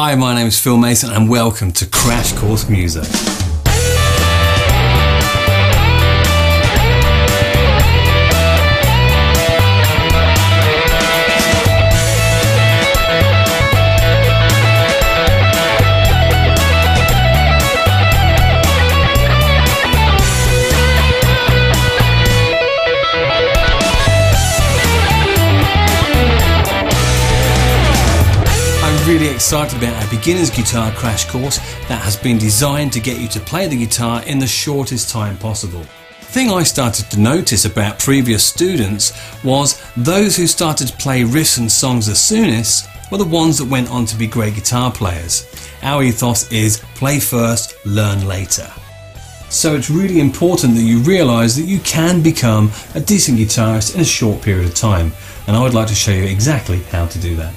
Hi, my name is Phil Mason and welcome to Crash Course Muso. Really excited about our beginner's guitar crash course that has been designed to get you to play the guitar in the shortest time possible. The thing I started to notice about previous students was those who started to play riffs and songs the soonest were the ones that went on to be great guitar players. Our ethos is play first, learn later. So it's really important that you realise that you can become a decent guitarist in a short period of time, and I would like to show you exactly how to do that.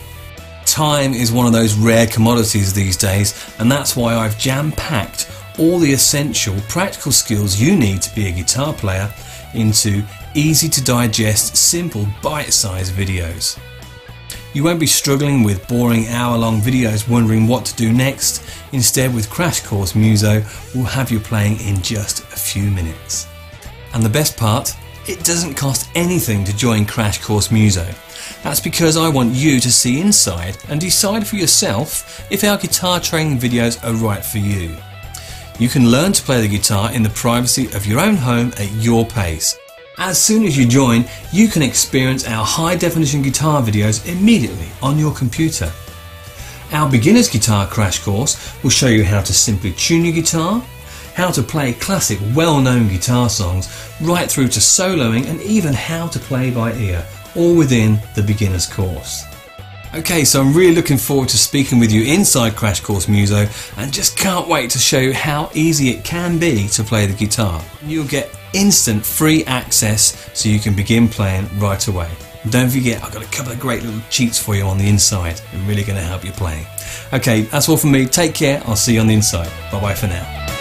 Time is one of those rare commodities these days, and that's why I've jam packed all the essential practical skills you need to be a guitar player into easy to digest, simple, bite sized videos. You won't be struggling with boring hour long videos wondering what to do next. Instead, with Crash Course Muso, we'll have you playing in just a few minutes. And the best part, it doesn't cost anything to join Crash Course Muso. That's because I want you to see inside and decide for yourself if our guitar training videos are right for you. You can learn to play the guitar in the privacy of your own home at your pace. As soon as you join, you can experience our high definition guitar videos immediately on your computer. Our beginner's guitar crash course will show you how to simply tune your guitar, how to play classic well-known guitar songs, right through to soloing and even how to play by ear, all within the beginner's course. Okay, so I'm really looking forward to speaking with you inside Crash Course Muso and just can't wait to show you how easy it can be to play the guitar. You'll get instant free access so you can begin playing right away. Don't forget, I've got a couple of great little cheats for you on the inside. I'm really going to help you play. Okay, that's all from me. Take care. I'll see you on the inside. Bye bye for now.